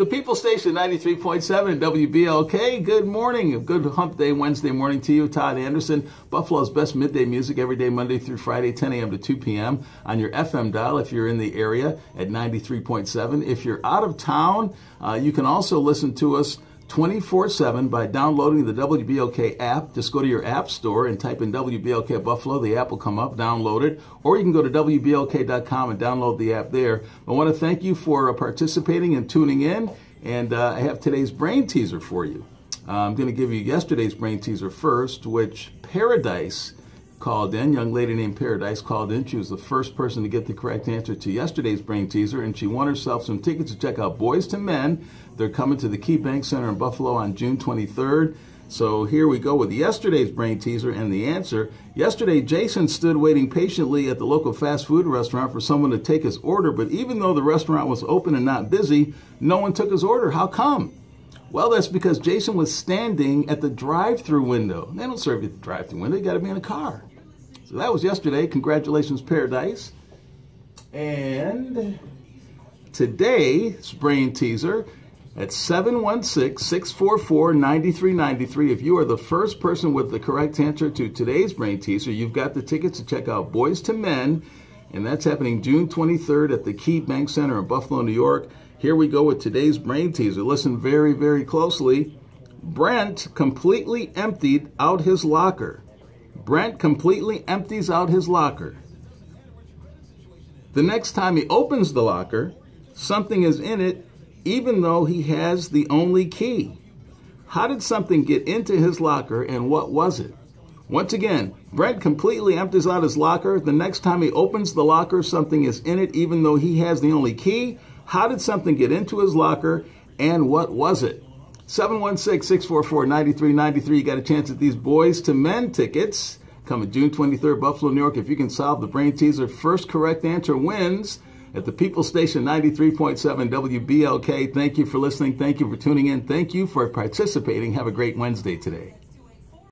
The People Station 93.7 WBLK. Good morning. Good hump day Wednesday morning to you. Todd Anderson, Buffalo's best midday music every day, Monday through Friday, 10 a.m. to 2 p.m. on your FM dial if you're in the area at 93.7. If you're out of town, uh, you can also listen to us 24 7 by downloading the WBLK app. Just go to your app store and type in WBLK Buffalo. The app will come up, download it. Or you can go to WBLK.com and download the app there. I want to thank you for uh, participating and tuning in. And uh, I have today's brain teaser for you. Uh, I'm going to give you yesterday's brain teaser first, which Paradise called in. Young lady named Paradise called in. She was the first person to get the correct answer to yesterday's brain teaser, and she won herself some tickets to check out Boyz II Men. They're coming to the KeyBank Center in Buffalo on June 23rd. So here we go with yesterday's brain teaser and the answer. Yesterday, Jason stood waiting patiently at the local fast food restaurant for someone to take his order, but even though the restaurant was open and not busy, no one took his order. How come? Well, that's because Jason was standing at the drive through window. They don't serve you at the drive through window, you got to be in a car. So that was yesterday. Congratulations, Paradise. And today's brain teaser at 716-644-9393. If you are the first person with the correct answer to today's brain teaser, you've got the tickets to check out Boyz II Men, and that's happening June 23rd at the KeyBank Center in Buffalo, New York. Here we go with today's brain teaser. Listen very, very closely. Brent completely emptied out his locker. Brent completely empties out his locker. The next time he opens the locker, something is in it, even though he has the only key. How did something get into his locker and what was it? Once again, Brent completely empties out his locker. The next time he opens the locker, something is in it, even though he has the only key. How did something get into his locker and what was it? 716-644-9393. You got a chance at these Boyz II Men tickets coming June 23rd, Buffalo, New York. If you can solve the brain teaser, first correct answer wins at the People Station 93.7 WBLK. Thank you for listening. Thank you for tuning in. Thank you for participating. Have a great Wednesday today.